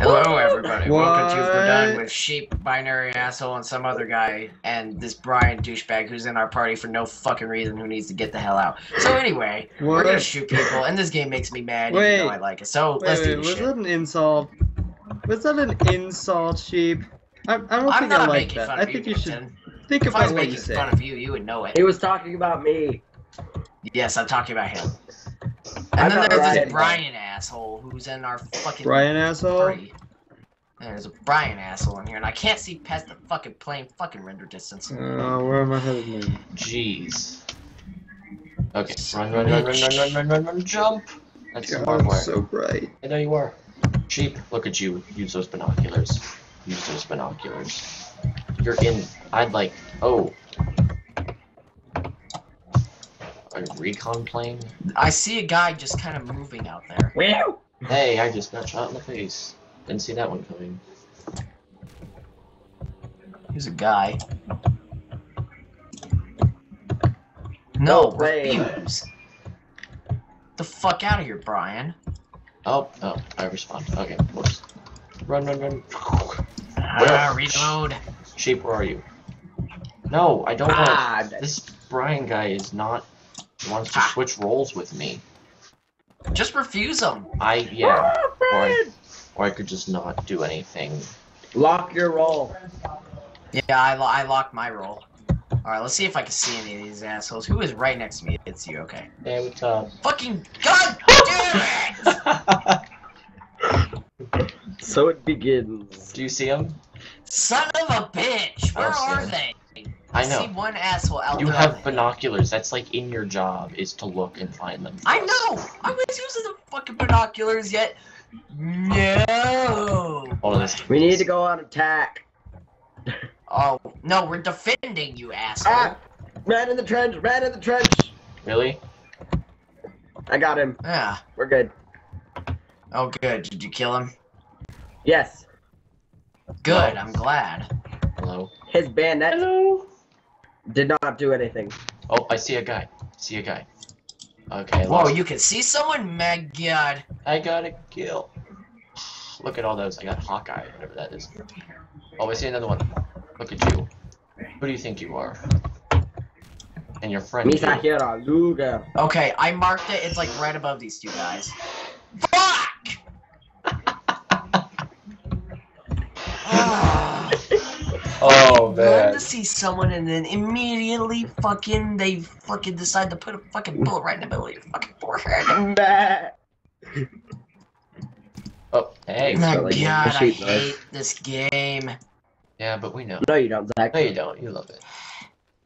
Hello, everybody. Welcome to Verdun with Sheep, Binary Asshole, and some other guy, and this Brian douchebag who's in our party for no fucking reason who needs to get the hell out. So, anyway, we're gonna shoot people, and this game makes me mad, even though I like it. So, Wait, let's wait, do was shit. that an insult? Was that an insult, sheep? I, I don't I'm think I like making that. fun I of think you, you should Newton. think If I was about what you making fun of you, you would know it. He was talking about me. Yes, I'm talking about him. I And then there's Ryan- this Brian asshole who's in our fucking Brian asshole. party. There's a Brian asshole in here, and I can't see past the fucking plane fucking render distance. Uh, where am I headed now? Jeez. Okay, run, run, run, run, run, run, run, run, run, jump! That's the barbed wire. so bright. I know you are. Sheep, look at you. Use those binoculars. Use those binoculars. You're in. I'd like. Oh. A recon plane? I see a guy just kind of moving out there. Wow. Hey, I just got shot in the face. Didn't see that one coming. Here's a guy. No, No way. refuse. The fuck out of here, Brian. Oh, oh, I respond. Okay, whoops. Run, run, run. Ah, reload. Sheep, where are you? No, I don't want. Ah, This Brian guy is not wants to Ah. switch roles with me. Just refuse him. I yeah, or I, or I could just not do anything. lock your roll. Yeah, I, lo- I locked my roll. Alright, let's see if I can see any of these assholes. Who is right next to me? It's you, okay. Damn tough. Fucking god damn it! So it begins. do you see him? Son of a bitch! Where I don't are see they? I see know. one asshole out You there. have binoculars. That's like in your job is to look and find them. I know! I was using the fucking binoculars yet. No! All of this. We need to go on attack. Oh, no, we're defending you, asshole. Ah! Man in the trench, man in the trench. Really? I got him. Yeah. We're good. Oh, good. Did you kill him? Yes. Good, No. I'm glad. Hello. His bayonet Hello. Did not do anything. Oh, I see a guy. See a guy. Okay. Whoa, lost- you can see someone? My god. I got a kill. Look at all those. I got Hawkeye, whatever that is. Oh, I see another one. Look at you. Who do you think you are? And your friend. too. Misahira Luga. Okay, I marked it. It's like right above these two guys. Fuck! Ah. Oh Learn to see someone and then immediately fucking they fucking decide to put a fucking bullet right in the middle of your fucking forehead. Bah. Oh, hey. My so, like, god, I the sheep hate this game. Yeah, but we know. No, you don't, Zach. No, you don't. You love it.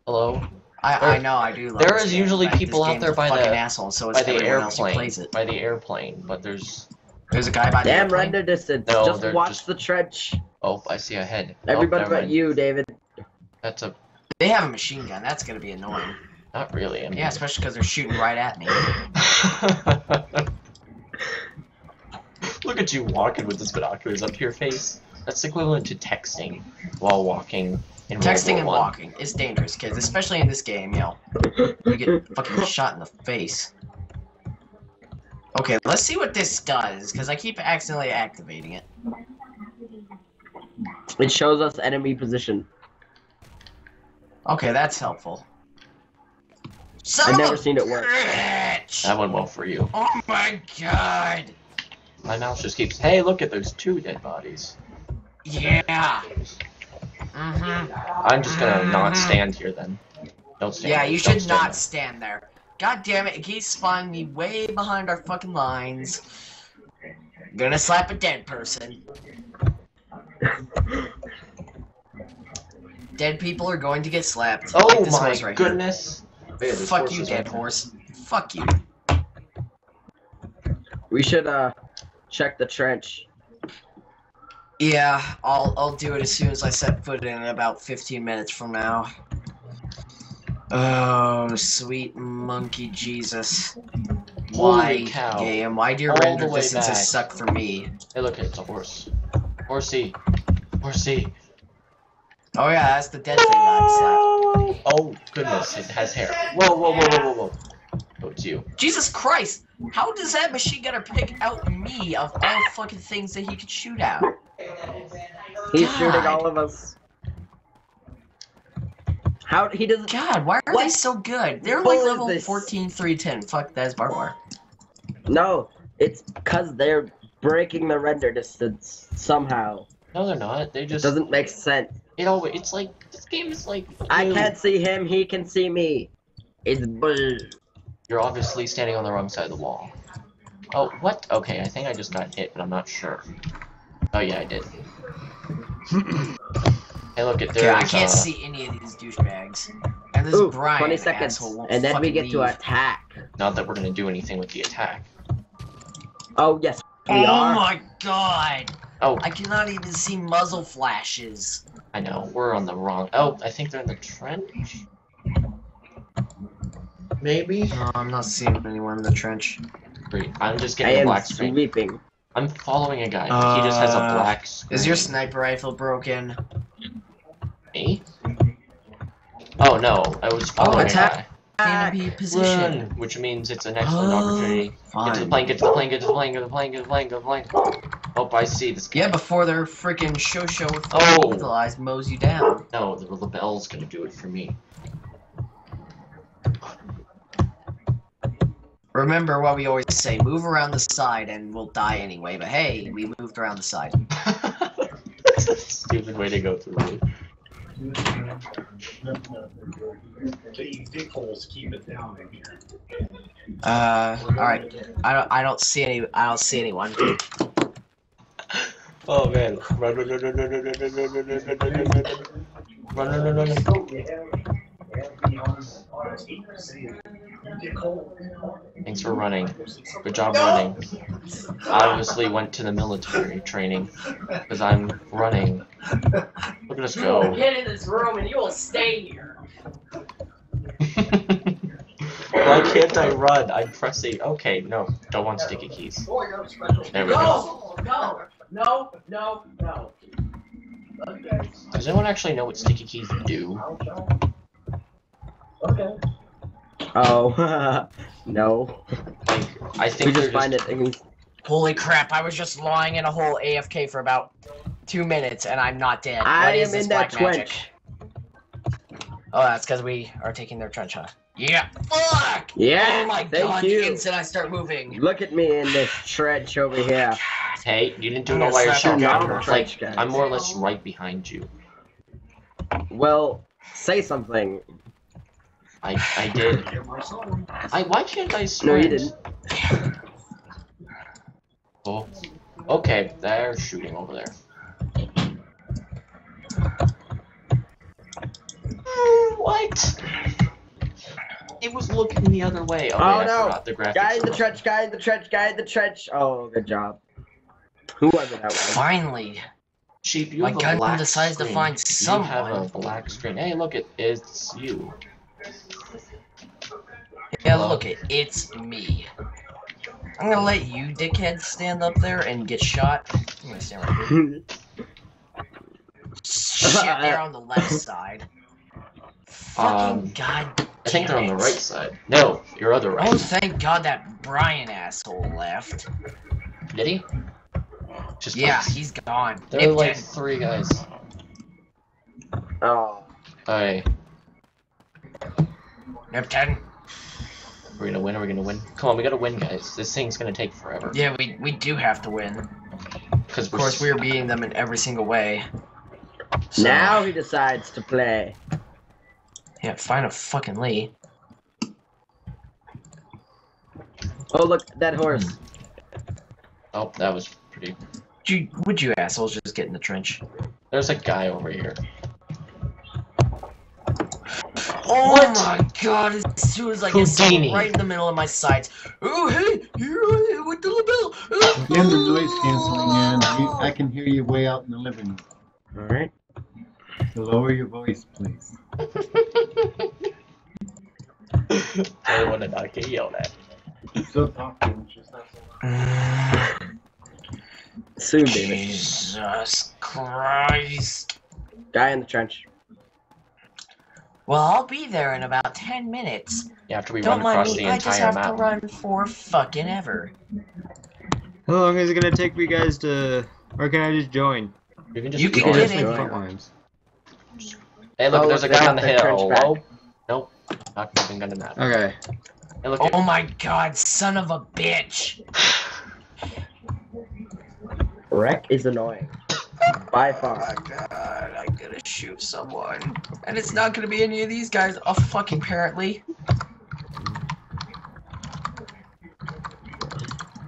Hello. I, There- I know I do love there this game, usually people out there by the- asshole, so it's By the everyone else who airplane. plays it. By the airplane. But there's. There's a guy by the Damn render distance. No, just watch just- the trench. Oh, I see a head. Oh, Everybody never but you, David. That's a. They have a machine gun. That's gonna be annoying. Not really. I mean... Yeah, especially because they're shooting right at me. Look at you walking with those binoculars up to your face. That's equivalent to texting while walking in World Texting War and One. walking is dangerous, kids. Especially in this game, you know. You get fucking shot in the face. Okay, let's see what this does, because I keep accidentally activating it. It shows us enemy position. Okay, that's helpful. Son I've never seen it work. bitch! That went well for you. Oh my god! My mouse just keeps. Hey, look at those two dead bodies. Yeah. Mm-hmm. I'm just gonna not Mhm. stand here then. Don't stand. Yeah, there. you Don't should stand not stand there. God damn it, it keeps spawning me way behind our fucking lines. Gonna slap a dead person. Dead people are going to get slapped. there. like Oh this my horse right here. goodness! Hey, Fuck you, dead right there. horse. Fuck you. We should uh check the trench. Yeah, I'll I'll do it as soon as I set foot in about 15 minutes from now. Oh, sweet monkey Jesus. Why, Holy game? Why do your All the render way distances back. suck for me? Hey, look, it's a horse. Horsey. Horsey. Oh yeah, that's the dead thing that I oh. oh goodness, it has hair. Whoa, whoa, whoa, whoa, whoa, whoa. Oh, it's you. Jesus Christ! How does that machine gunner pick out me of all fucking things that he could shoot at? He's God. shooting all of us. How he doesn't? God, why are they so good? They're bull like level this? 14, 310. Fuck, that's barbed wire. No, it's because they're breaking the render distance somehow. No, they're not. They just. Doesn't make sense. You know, it's like this game is like. I you. can't see him. He can see me. It's bull. You're obviously standing on the wrong side of the wall. Oh, what? Okay, I think I just got hit, but I'm not sure. Oh yeah, I did. hey, look at Okay, there's. I can't uh, see any of these douchebags. And this Ooh, Brian 20 seconds, asshole won't and then we fucking get to attack. Not that we're gonna do anything with the attack. Oh yes, we Oh are. my god! Oh, I cannot even see muzzle flashes. I know. We're on the wrong. Oh, I think they're in the trench. Maybe. No, I'm not seeing anyone in the trench. Great. I'm just getting a black screen. sweeping. I'm following a guy. he just has a Uh, black screen. Is your sniper rifle broken? Me? Oh no, I was following attack. a guy. Enemy position. Run, which means it's an excellent Oh, opportunity. Get to the plane, get to the plane, get to the plane, get to the plane, get to the plane, get to the plane. Oh, I see this guy. Yeah, before their freaking show show with Oh. Eagle Eyes mows you down. No, the label's gonna do it for me. Remember what we always say: move around the side and we'll die anyway. But hey, we moved around the side. That's a stupid way to go through it. These dickholes keep it down in here. Uh, all right. I don't. I don't see any. I don't see anyone. Oh man. Run, run, run, run, run, run, run, run, run, run, run, run, run, run. Run, run, run, run, run. Thanks for running. Good job running. I obviously went to the military training because I'm running. Look at us go. Get in this room and you will stay here. Why can't I run? I'm pressing. Okay, no, don't want sticky keys. There we go. No, no, no, no. Does anyone actually know what sticky keys do? Okay. Oh no, Like, I think they're just find just, it. And we, Holy crap! I was just lying in a hole AFK for about two minutes and I'm not dead. I What is am this in that black magic? trench. Oh, that's because we are taking their trench, huh? Yeah. Fuck! Yeah, oh my thank god! you. The instant I start moving. Look at me in this trench over oh here. hey, you didn't do I'm it all gonna by slap yourself. your Not counter. trench, guys. I'm more or less right behind you. Well, say something. I I did. I why can't I No, sprint? you didn't. Oh. Okay, they're shooting over there. What? It was looking the other way. Oh, Oh, wait, no. forgot the graphics. Guy in the trench. Guy in the trench. Guy in the trench. Oh, good job. Whoever that was. Finally. Sheep, you My have a gun black decides to screen. find You have a black screen. Hey, look, it, it's you. Yeah, Hello? look it. It's me. I'm gonna let you, dickhead, stand up there and get shot. I'm gonna stand right here. Shit, they're on the left side. Fucking Um, god. I think they're on the right side. No, your other right. Oh, thank God that Brian asshole left. Did he? Just Yeah, once. he's gone. There are like 10. three guys. Oh. Hey, Nip 10. we're gonna win. Are we gonna win? Come on, we gotta win, guys. This thing's gonna take forever. Yeah, we, we do have to win. Because Of course, we're beating them in every single way. So, Now he decides to play. Yeah, find a fucking Lee. Oh, look, that horse. Hmm. Oh, that was pretty. Would you, would you assholes just get in the trench? There's a guy over here. Oh What? my god, as soon as I get Houdini. right in the middle of my sights. Oh, hey, you're with the label. Again, the noise canceling in. You- oh. I can hear you way out in the living room. Alright. So lower your voice, please. I don't want to not get yelled at. Still talking, just not so Soon, David. Jesus Christ. Guy in the trench. Well, I'll be there in about 10 minutes. Yeah, after we Don't run mind across me, the I just have map. to run for fucking ever. How long is it gonna take for you guys to, or can I just join? You can just You can join get us. in join. there. Fine. Hey, look, Oh, there's a look guy on the the hill. trench back. Nope. Not even gonna matter. Okay. Hey, look. Oh my god, son of a bitch! Wreck is annoying. By Oh far. my god, I'm gonna shoot someone. And it's not gonna be any of these guys. Oh, fucking apparently.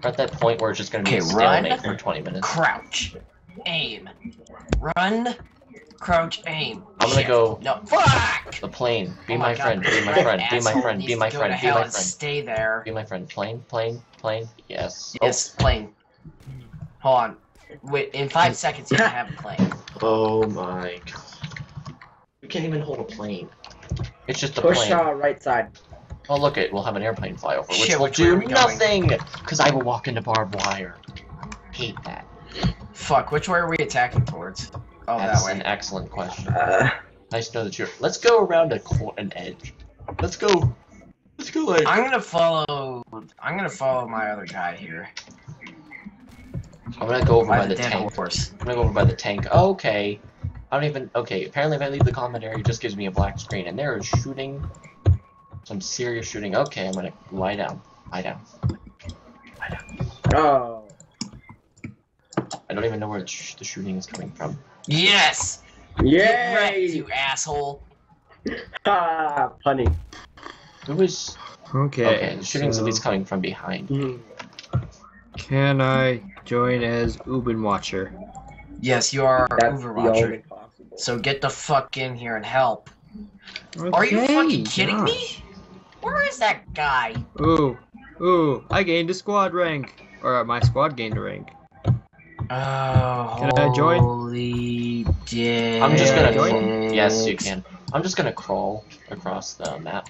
We're at that point where it's just gonna be a Okay, run. stalemate for 20 minutes. Crouch. Aim. Run. Crouch. Aim. I'm gonna Shit. go- No. Fuck! The plane. Be Oh my, God, friend. Be my friend. Be my friend. Be my friend. Be my friend. Stay there. Be my friend. Plane. Plane. Plane. Yes. Yes, plane. Hold on. Wait, in five seconds you can have a plane. Oh, oh my god. You can't even hold a plane. It's just a plane. Push plane. uh, right side. Oh, look it. We'll have an airplane fly over, which Shit, will which way are do nothing because I will walk into barbed wire. Hate that. Fuck, which way are we attacking towards? Oh, That's that an excellent question. Uh, Nice to know that you're. Let's go around a cor- an edge. Let's go. Let's go like. I'm gonna follow. I'm gonna follow my other guy here. I'm gonna go over By by the the dead tank. horse. I'm gonna go over by the tank. Okay. I don't even. Okay. Apparently, if I leave the comment area, it just gives me a black screen, and there is shooting. Some serious shooting. Okay, I'm gonna lie down. Lie down. oh. I don't even know where the, sh- the shooting is coming from. Yes. Get wrecked, Yay! you asshole. Ha! Funny. Who is? Okay. Okay, the shooting's so at least coming from behind. Hmm. Can I join as Ubin Watcher? Yes, you are That's the Overwatcher. So get the fuck in here and help. Are you fucking kidding yeah. me? Where is that guy? Ooh, ooh! I gained a squad rank, or uh, my squad gained a rank. Oh, Can I join? Holy dick. I'm just gonna. join? Yes, you can. I'm just gonna crawl across the map.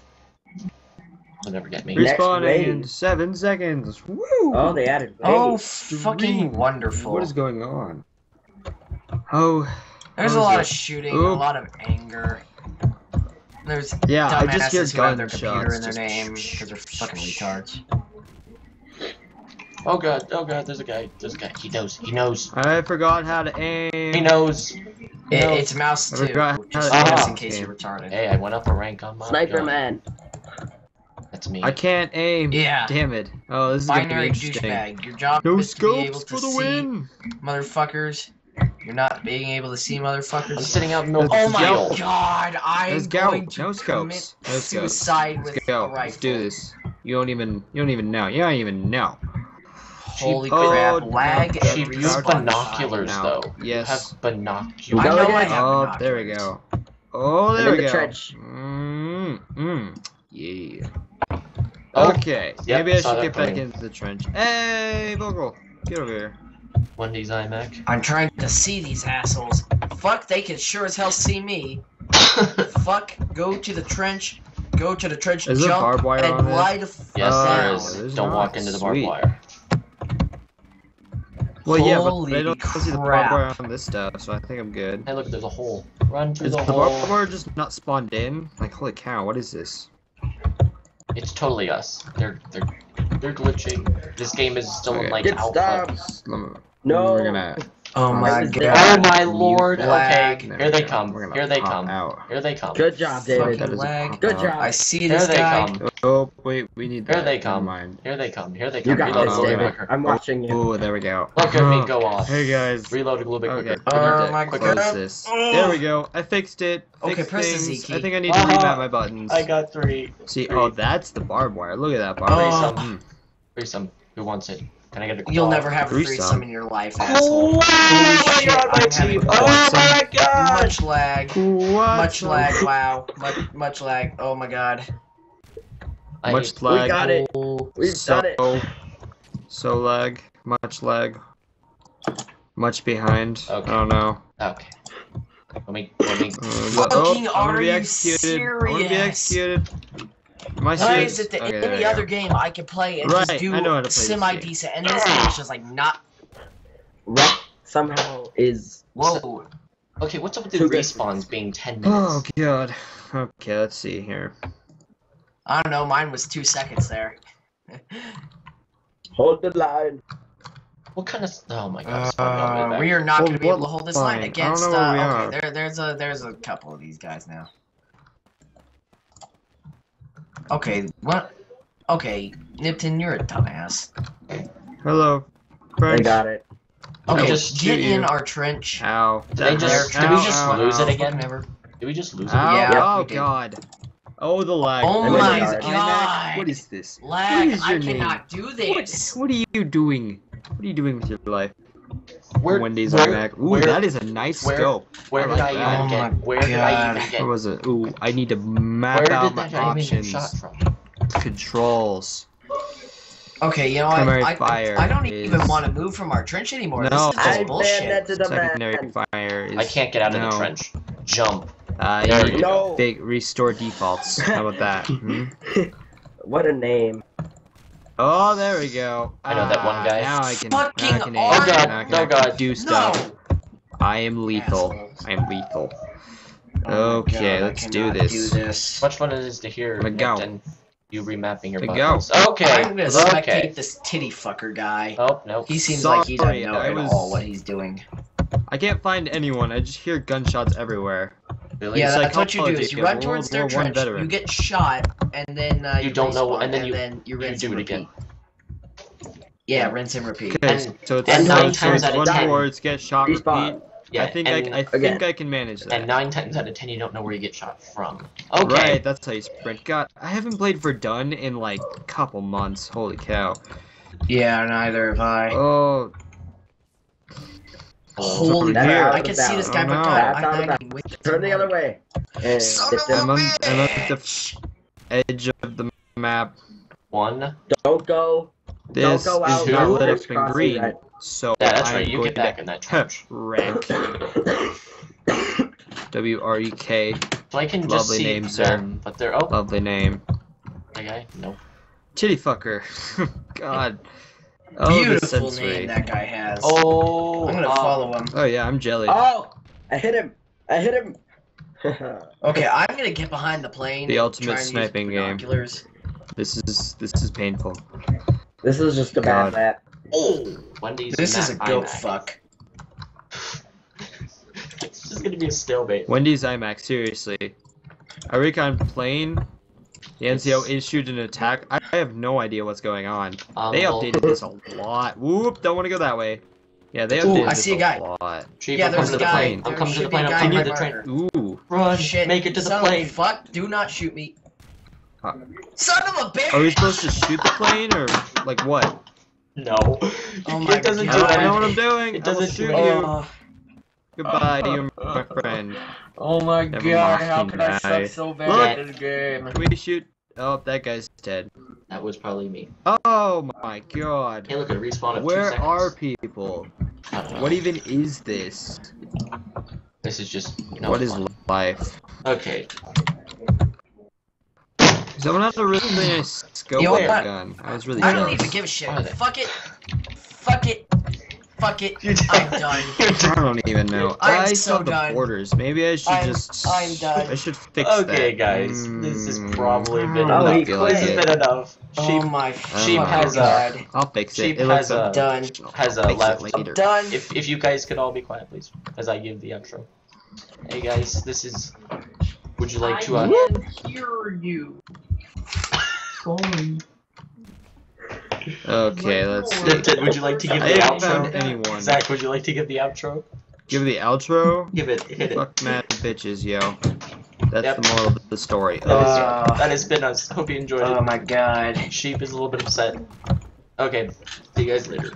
You'll never get me. Next Respawning in seven seconds. Woo! Oh, they added Oh, waves. fucking wonderful. What is going on? Oh, There's a oh, lot is of it? shooting, a lot of anger. There's yeah, I just hear dumbasses who have their gunshots. computer in their just- name because they're fucking retards. Oh god, oh god, there's a guy. There's a guy. He knows. He knows. I forgot how to aim. He knows. It, it's mouse I too, forgot just, how to- just Ah. in case Okay. you're retarded. Hey, I went up a rank on my. Sniper gun. man. That's me. I can't aim. Yeah. Damn it. Oh, this is gonna be Binary interesting. douchebag. Your job No is to be able scopes to for the see win. motherfuckers. You're not being able to see I'm motherfuckers. sitting out in the middle Oh of the my field. god, I'm Let's go. going to No commit scopes. No scopes. suicide Let's with go. a rifle. Let's do this. You don't even. You don't even know. You don't even know. Holy Oh, crap, no. lag Cheap Cheap every use Crouch fucking binoculars now. though. Yes. You have binoculars. I know I have Oh, there we go. Oh, there in we the go. trench. Mm, mm. Yeah. Oh, Okay. Yep, Maybe I should get back coming. into the trench. Hey, Vogel, get over here. Wendy's iMac. I'm trying to see these assholes. Fuck, they can sure as hell see me. Fuck, go to the trench. Go to the trench, Is there jump, barbed wire on and this? lie the f- yes, down. is. there's Don't walk into the barbed Sweet. wire. Well, yeah, but Holy I don't see the crap. barbed wire on this stuff, so I think I'm good. Hey, look, there's a hole. Run through Is the the barbed hole. wire just not spawned in? Like, holy cow, what is this? It's totally us. They're they're they're glitching. This game is still in like Get alpha. stopped. No. We're gonna. Oh my god. Oh my lord. Okay, lag. there here they come. Here they come. Out. Here they come. Good job, David. that is a lag. pop Good job. I see Here this they guy. come. Oh wait, we need Here they come. mind. Here they come. Here they You come. got Reload this, a little bit David. quicker. I'm watching you. Oh, there we go. Look at me go off. Hey guys. Reload a little bit quicker. we Oh need to my close God. this. Oh. There we go. I fixed it. Okay, Fixed press the. Z key. I think I need to remap my buttons. I got three. See, three. oh, that's the barbed wire. Look at that barbed Oh. wire. Mm. Threesome. Who wants it? Can I get a claw? You'll never have a Threesome. threesome in your life, Oh, asshole. wow, Holy you're on my I'm team. Oh my god! Much lag. What? Much lag. Wow. Much much lag. Oh my god. Much hate- lag. We got it. Oh, We've so, done it. So lag. Much lag. Much behind. Okay. I don't know. Okay. Let me. Let me. Uh, oh, Fucking I'm gonna are be you executed. I'm gonna be serious? executed. Am I Why serious? is it that Okay, there any other go. game I can play and Right, just do I know how to semi decent, and this game is just like not. Wreck somehow is Whoa. Okay, what's up with the Two respawns being 10 minutes? Oh minutes? god. Okay, let's see here. I don't know. Mine was two seconds there. Hold the line. What kind of. Oh my god. it's fine, I'll be Uh, we are not Well, going to be able to hold this line? line I don't against. know where Uh, we okay, are. there, there's a there's a couple of these guys now. Okay, what? Okay, Nipton, you're a dumbass. Hello. I Frank. got it. Okay, just get shoot in you. our trench. Ow. Did they just- There- did we ow, just ow, lose ow, it again? fucking ever. Did we just lose Ow, it? Yeah, oh we did. god. Oh the lag. Oh my What is god. it? What is this? Lag, What is I your name? cannot do What, this. what are you doing? What are you doing with your life? Where, Wendy's where, iMac. Ooh, where, that is a nice where- scope. where I did like I even get? my Where did I even What get? was it? Ooh, I need to map Where out my that guy even get options. Controls. Okay, you know what? Primary I, fire I don't is- even want to move from our trench anymore. No. This is I bullshit. that to the Secondary man. fire is. I can't get out of no. the trench. Jump. Uh, There you you go. Big restore defaults. How about that? Hmm? What a name. Oh, there we go. I know that one Ah, guy. Now I can. now I Fucking can Oh God, now I can oh God. Do No. stuff. I am lethal. I am lethal. Oh Okay, God, let's do this. Do this. Much fun it is to hear Let go. Nipton, you remapping your Let buttons. go. Okay. I'm gonna spectate Okay. this titty fucker guy. Oh no. He seems like he Sorry, doesn't know I at was- all what he's doing. I can't find anyone. I just hear gunshots everywhere. Really? Yeah, It's like that's what you do. Is you run World towards their War trench, veteran. you get shot, and then uh, You you, don't know- and then you- then you rinse do and it again. Yeah, rinse and repeat. Okay, And- so it's, and nine it's- times out of one ten- words get shot repeat. Yeah. I think and, I, I think again. I can manage that. and nine times out of ten, you don't know where you get shot from. Okay. Right, that's how you sprint. God, I haven't played Verdun in like a couple months. Holy cow. Yeah, neither have I. Oh, Holy That's crap! I of can see this guy, bounds. but No, God, I'm out of lagging way Turn the other way. And Son get of them. a I'm on, I'm on the edge of the map. One. Don't go. This don't go out. is not Who? lit up in green, red. so Yeah, that's I'm right. You get back in that trench. wreck. W R E K, So I can just Lovely see name, sir. them, but they're oh, lovely name. okay, no. Titty fucker. God. Oh, the Beautiful sensory. name that guy has. Oh, I'm gonna uh, follow him. Oh yeah, I'm jelly. Oh! I hit him. I hit him. Okay, I'm gonna get behind the plane. The ultimate try and use sniping game. binoculars. This is this is painful. this is just a God. bad map. Oh, Wendy's. This is a goat iMac. fuck. it's just gonna be a stalemate. Wendy's IMAX, seriously. A recon plane. The NCO issued an attack. I I have no idea what's going on. Um, They updated this a lot. Whoop! Don't want to go that way. Yeah, they Ooh, updated I this see a guy. lot. Chief, Yeah, I'm there's coming a to the guy. plane. I'm coming to the plane. a I'm coming to the my train. Ooh. Run, Shit, make it to the son Of plane. a fuck! Do not shoot me. Huh. Son of a bitch! Are we supposed to shoot the plane or like what? No. Oh my it doesn't God. do I don't know what. I'm doing. It doesn't shoot you. Oh, Goodbye, you're my friend. oh my Never god! How mind, could I suck so bad Look. at this game? Can we shoot? Oh, that guy's dead. That was probably me. Oh my god. Hey, look at respawn of Where seconds. are people? I don't know. What even is this? This is just no what is fun. life? Okay. Someone has a really nice scope You know on what? gun. I was really I don't even give a shit. Fuck it. Fuck it. Fuck it. I'm done. I don't even know. I'm I so saw the done. borders. Maybe I should I'm- just. I'm done. I should fix that. Okay, guys, this has Mm, probably I been don't Oh, he feel like This has been enough. Oh Sheep my Sheep fucking has a- god. I'll fix it. Sheep it looks has a- Done. has I'll a fix it left. later. Done. If if you guys could all be quiet, please, as I give the outro. Hey guys, this is. Would you like to? Uh, can hear you. Sorry. Okay, let's see. Would you like to give I the haven't found outro? anyone. Zach, would you like to give the outro? Give the outro. Give it. Hit it. Fuck mad bitches, yo. That's Yep. the moral of the story. That, is, Uh, that has been us. Hope you enjoyed Oh it. my god. Sheep is a little bit upset. Okay, see you guys later.